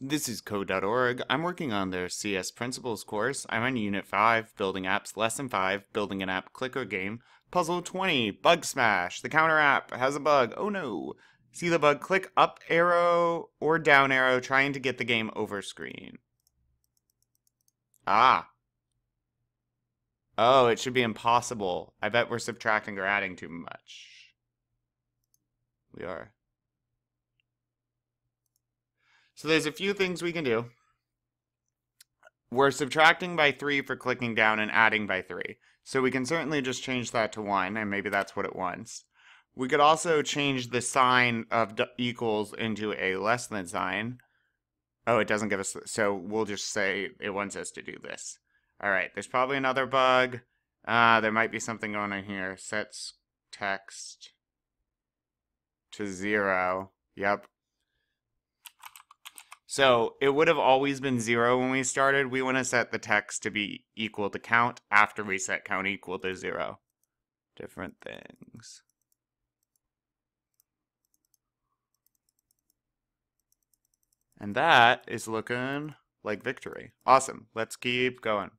This is code.org. I'm working on their CS Principles course. I'm on Unit 5, Building Apps, Lesson 5, Building an App Clicker Game, Puzzle 20, Bug Smash. The counter app has a bug. Oh no. See the bug? Click up arrow or down arrow trying to get the game over screen. Ah. Oh, it should be impossible. I bet we're subtracting or adding too much. We are. So there's a few things we can do. We're subtracting by 3 for clicking down and adding by 3. So we can certainly just change that to 1, and maybe that's what it wants. We could also change the sign of equals into a less than sign. Oh, it doesn't give us, so we'll just say it wants us to do this. All right, there's probably another bug. Uh, there might be something going on here. Sets text to zero. Yep, so it would have always been zero when we started. We want to set the text to be equal to count after we set count equal to zero. Different things. And that is looking like victory. Awesome. Let's keep going.